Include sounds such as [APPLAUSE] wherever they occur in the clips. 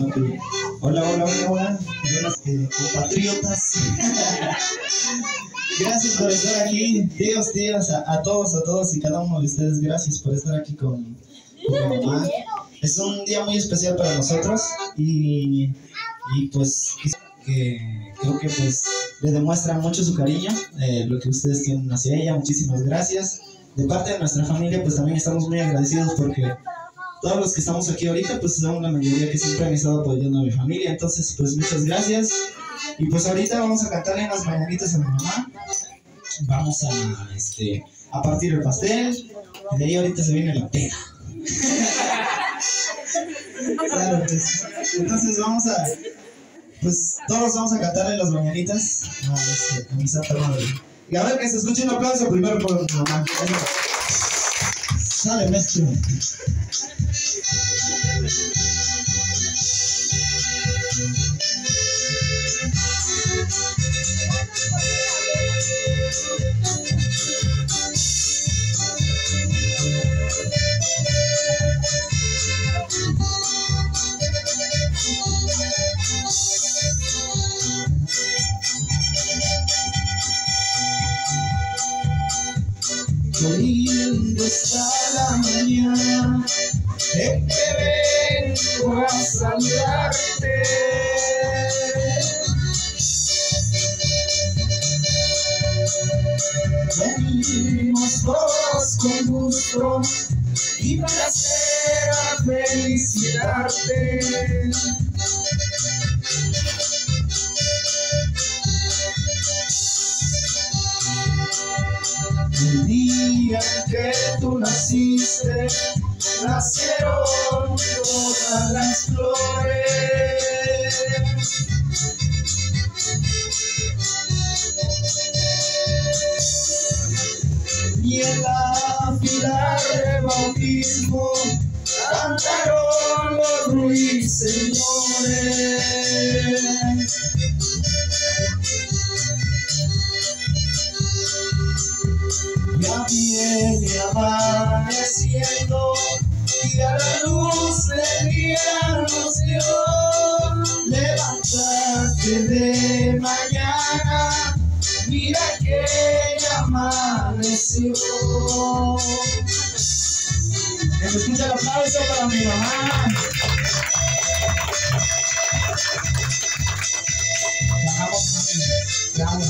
Hola, hola, hola, hola. Compatriotas. [LAUGHS] gracias por estar aquí. Dios, Dios, a, todos, a todos y cada uno de ustedes, gracias por estar aquí con, con mi mamá. Es un día muy especial para nosotros y, y pues que creo que pues le demuestra mucho su cariño, eh, lo que ustedes tienen hacia ella. Muchísimas gracias. De parte de nuestra familia, pues también estamos muy agradecidos porque todos los que estamos aquí ahorita, pues somos la mayoría que siempre han estado apoyando a mi familia. Entonces, pues muchas gracias. Y pues ahorita vamos a cantarle unas mañanitas a mi mamá. Vamos a, este, a partir el pastel. Y de ahí ahorita se viene la pena. [LAUGHS] claro, pues, entonces vamos a, pues todos vamos a cantarle las mañanitas a, este, a mi santa madre. Y a ver que se escuche un aplauso primero por mi mamá. Sale, maestro. Qué lindo está la mañana. Que vengo a saludarte. Venimos todos con gusto y placer a felicitarte. El día en que tú naciste, nacieron las flores. Y en la fila de bautismo cantaron los ruiseñores. ¿Me escucha el aplauso para mi mamá? La amo, mami. La amo.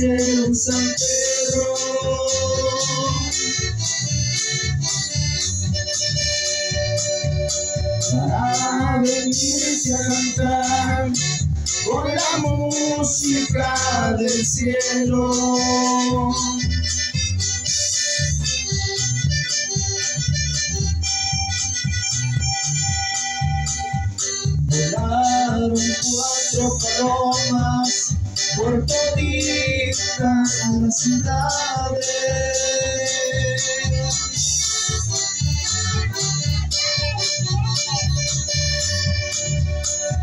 Ser un San Pedro. Para venirte a cantar con la música del cielo. Volaron cuatro palomas por las ciudades.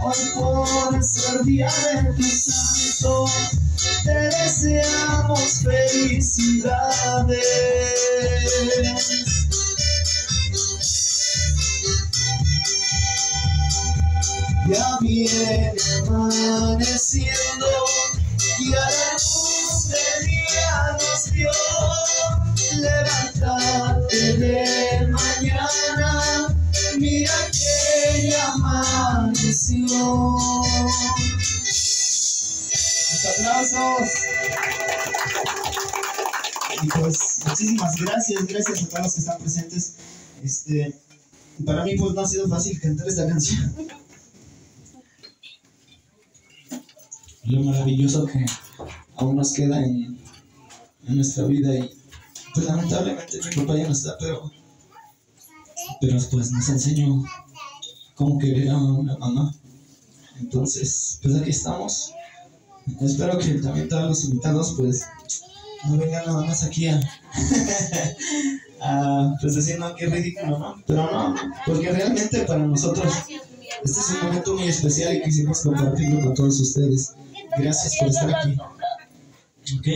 Hoy por ser día de tu santo, te deseamos felicidades. Ya viene amaneciendo y a Y pues muchísimas gracias, gracias a todos los que están presentes. Este, para mí pues no ha sido fácil cantar esta canción. lo maravilloso que aún nos queda en, en, nuestra vida y pues lamentablemente mi papá ya no está, pero, pero pues nos enseñó cómo querer a una mamá. Entonces, pues aquí estamos. Espero que también todos los invitados pues no vengan nada más aquí [LAUGHS] a, pues decir, no, qué ridículo, ¿no? Pero no, porque realmente para nosotros este es un momento muy especial y quisimos compartirlo con todos ustedes. Gracias por estar aquí. ¿Ok?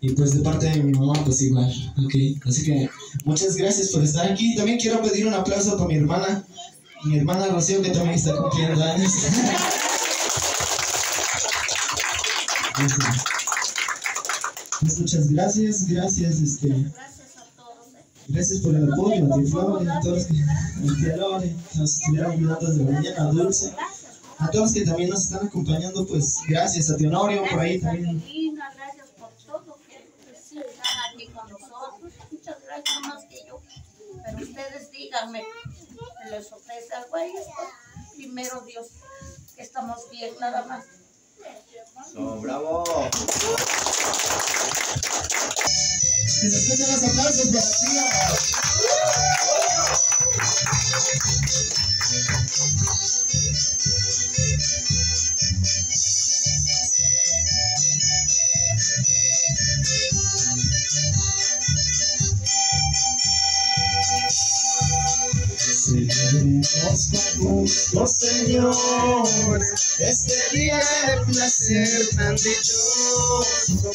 Y pues de parte de mi mamá, pues igual. ¿Ok? Así que muchas gracias por estar aquí. También quiero pedir un aplauso para mi hermana, mi hermana Rocío, que también está cumpliendo años. [LAUGHS] Pues muchas gracias, gracias, este. Gracias por el apoyo, a ti Flores, a todos que, a tía Lore, que nos estuvieron ayudando desde la mañana, a Dulce, a todos que también nos están acompañando, pues gracias, a Honorio por ahí también. Gracias por todo que están aquí con nosotros. Muchas gracias más que yo. Pero ustedes díganme, ¿les ofrece algo a? Pues, primero Dios, que estamos bien, nada más. Bravo. Que se escuchen los aplausos para ti. Este día de placer tan dichoso.